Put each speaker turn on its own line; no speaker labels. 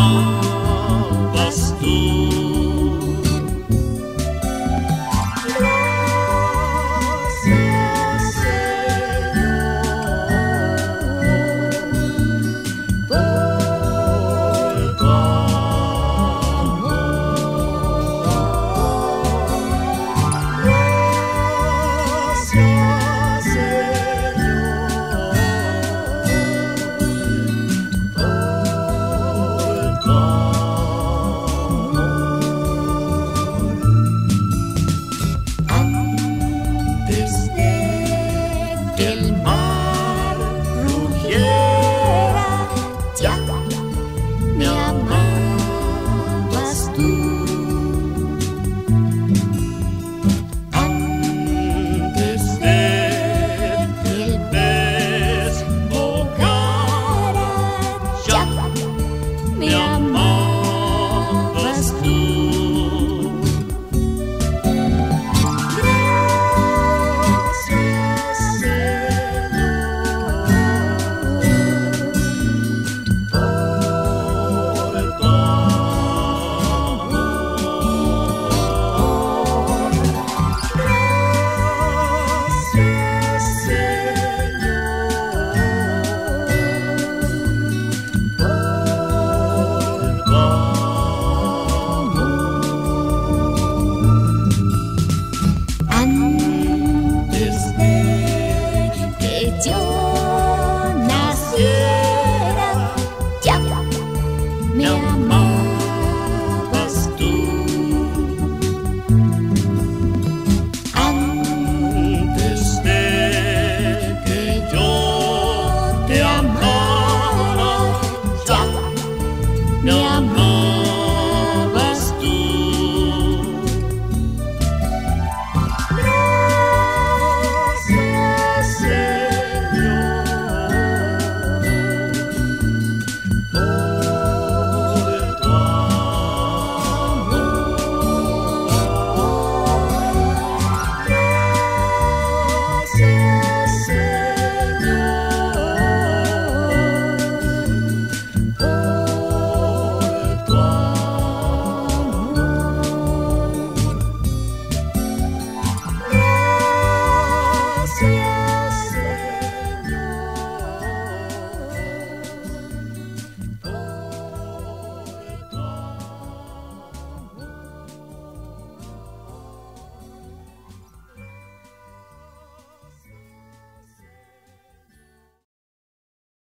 Oh.